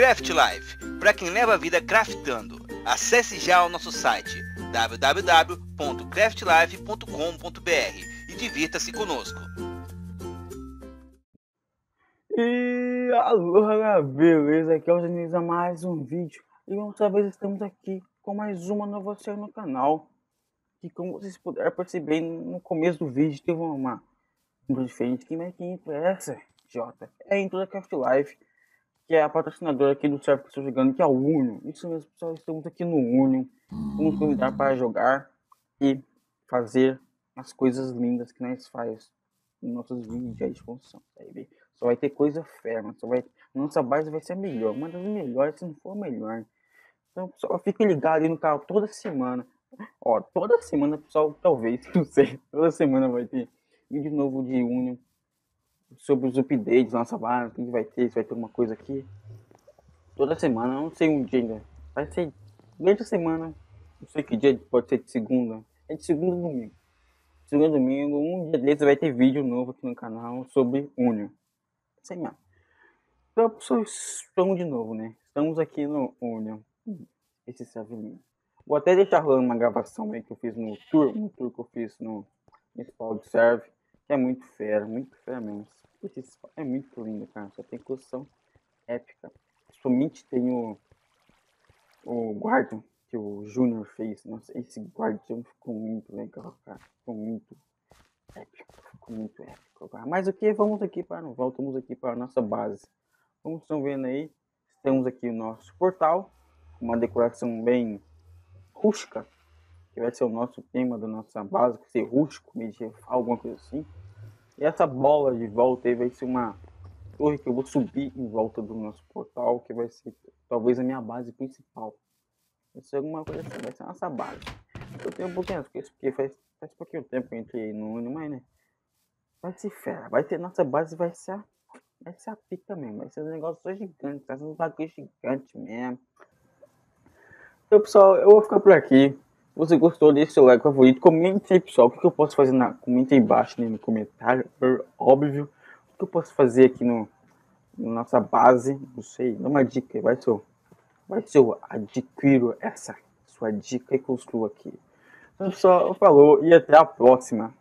Craft Life, para quem leva a vida craftando. Acesse já o nosso site www.craftlife.com.br e divirta-se conosco. E alô, beleza? Aqui é o mais um vídeo. E outra vez estamos aqui com mais uma nova série no canal. E como vocês puderam perceber no começo do vídeo, teve uma intro diferente. Quem é que é essa, Jota? É a intro da Craft Life que é a patrocinadora aqui do server que estou jogando, que é o Union. Isso mesmo, pessoal, estamos aqui no Union. Vamos convidar para jogar e fazer as coisas lindas que nós faz nos nossos vídeos de construção. Só vai ter coisa fera, só vai... Nossa base vai ser melhor, uma das melhores, se não for melhor. Então, pessoal, fique ligado aí no canal toda semana. Ó, toda semana, pessoal, talvez, não sei, toda semana vai ter vídeo novo de Union sobre os updates, nossa base, o que vai ter, se vai ter alguma coisa aqui. Toda semana, não sei um dia ainda. Vai ser durante a semana, não sei que dia, pode ser de segunda. É de segunda domingo. Segunda domingo, um dia desses vai ter vídeo novo aqui no canal sobre Union. Sei mesmo. Então, estamos de novo, né? Estamos aqui no Union. Esse serve Vou até deixar rolando uma gravação aí que eu fiz no tour, um tour que eu fiz no principal de serve. Que é muito fera, muito fera mesmo. É muito lindo, cara. Só tem construção épica. Principalmente tem o, o Guardian que o Júnior fez. Nossa, esse Guardian ficou muito legal, cara. Ficou muito épico. Ficou muito épico. Cara. Mas o que? Vamos aqui para. Voltamos aqui para a nossa base. Como estão vendo aí, temos aqui o nosso portal. Uma decoração bem rústica. Que vai ser o nosso tema da nossa base. Ser rústico, medieval, alguma coisa assim. E essa bola de volta aí vai ser uma torre que eu vou subir em volta do nosso portal, que vai ser talvez a minha base principal. Vai ser alguma coisa assim, vai ser a nossa base. Eu tenho um pouquinho porque faz, faz pouquinho tempo que eu entrei no Uno, mas né? Vai ser fera, vai ter nossa base, vai ser a, vai ser a pica mesmo, vai ser um negócio gigante, vai ser um bagulho gigante mesmo. Então pessoal, eu vou ficar por aqui você gostou, deixe seu like favorito. Comente aí, pessoal, o que, eu posso fazer na. Comente aí embaixo né, no comentário, óbvio. O que eu posso fazer aqui no, na nossa base. Não sei, dá uma dica vai ser. Vai ser eu adquiro essa sua dica e construo aqui. Então, pessoal, falou e até a próxima.